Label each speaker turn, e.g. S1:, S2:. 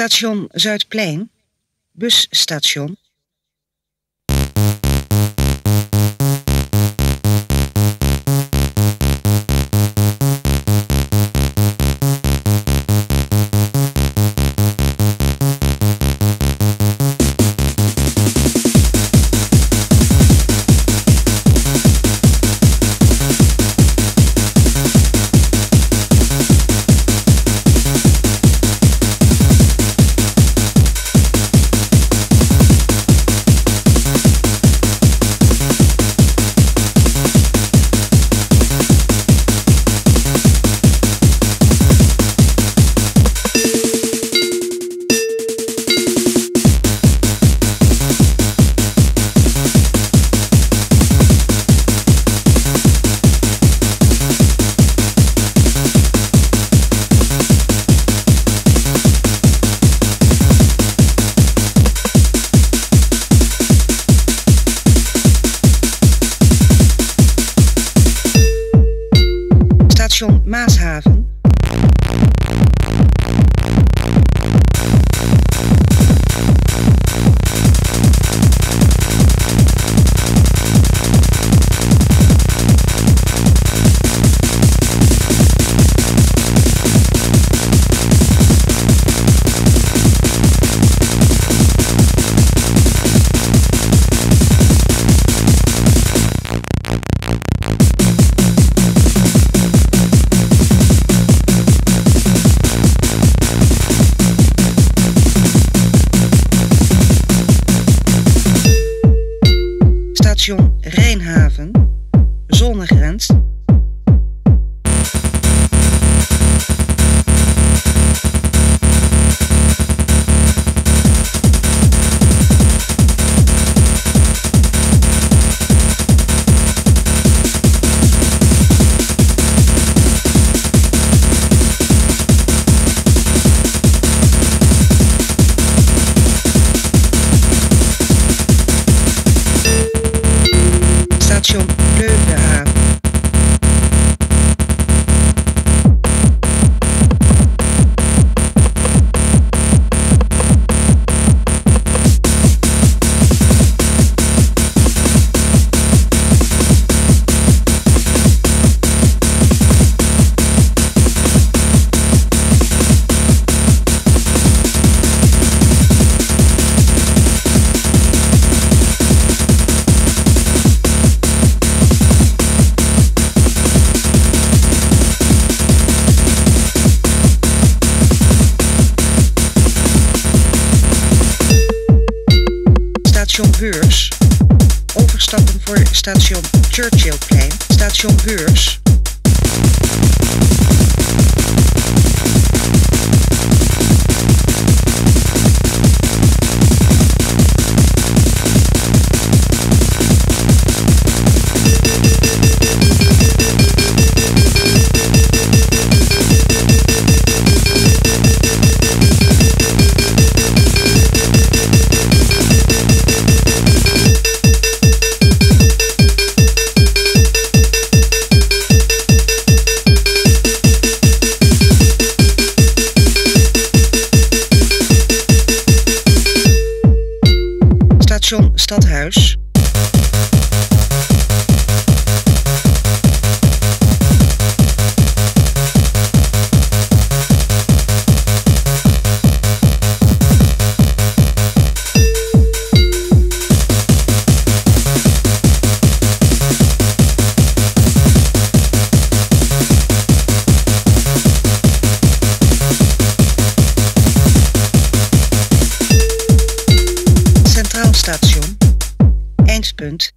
S1: Station Zuidplein. Busstation. Maashaven. Station Rijnhaven. Zonnegrens. Station Beurs. Overstappen voor station Churchillplein. Station Beurs. Station happened.